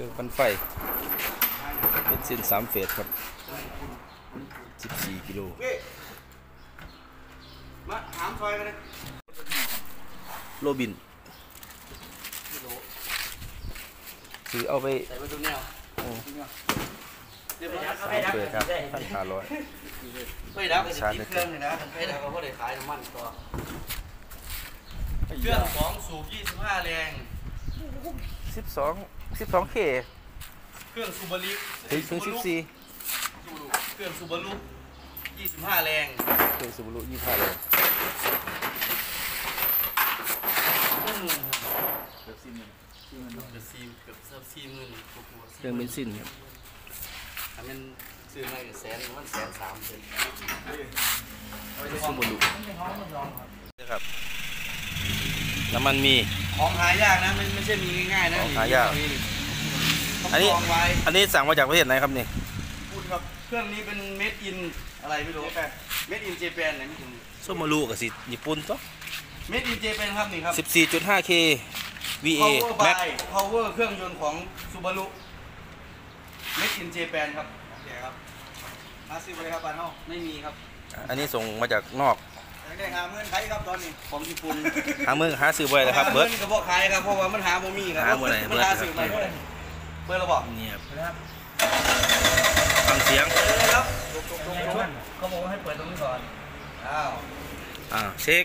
รื่องปั่นไฟ เป็นซินสามเฟสครับ14กิโลมาถามซอยกันเลยโรบินซื้อเอาไปใส่ประตูแนวอืมเรียบร้อยสามเฟสครับพันห้าร้อยเฮ้ยแล้วก็จะติดเครื่องเลยนะเฮ้ยแล้วก็ได้ขายน้ำมันต่อเครื่องของสูบ25แรง สิบสองสิบสองเคเครื่องซูบาริถึงถึงสิบสี่เครื่องซูบารุ25แรง เครื่องสูบบุหรุยี่ห้าเลยอืมเกือบสี่หมื่นเกือบสี่เกือบสี่หมื่นกว่าๆเครื่องเบนซินครับถ้ามันซื้อมาก็แสนมันแสนสามเป็นสูบบุหรุนะครับน้ำมันมี ของหายากนะไม่ไม่ใช่มีง่ายๆนะของหายากต้องอันนี้จองไว้อันนี้สั่งมาจากประเทศไหนครับนี่พูดครับเครื่องนี้เป็น made in อะไรไม่รู้ made in Japan ไหนไม่ถึงส้มมาลูกับสิญี่ปุ่นตัว made in Japan ครับนี่ครับสิบสี่จุดห้าเค VA power Max by power เครื่องยนต์ของ Subaru made in Japan ครับโอเคครับมาซื้อไปครับบ้านเฮาไม่มีครับ อันนี้ส่งมาจากนอก ได้หาเงินไทยครับตอนนี้ของญี่ปุ่นหาเมืองหาซื้อบ่อยนะครับเบิร์ด หางินกับพวกขายครับเพราะว่ามันหาบ่มีครับหาบ่ได้มันหาซื้อไม่ได้เปิดระบอกเนี่ยครับนะครับฟังเสียงเปิดเลยครับเขาบอกว่าให้เปิดตรงนี้ก่อนอ้าวอ่าเช็ค